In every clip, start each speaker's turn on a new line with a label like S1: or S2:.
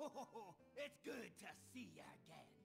S1: It's good to see you again.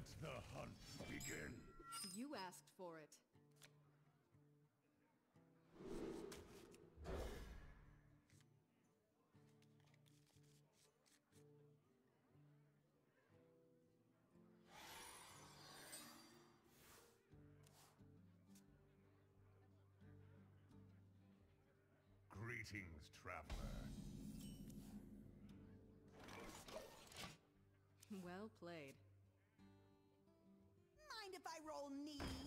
S2: Let the hunt begin.
S3: You asked for it.
S2: Greetings, traveler.
S3: Well played.
S4: If I roll knee?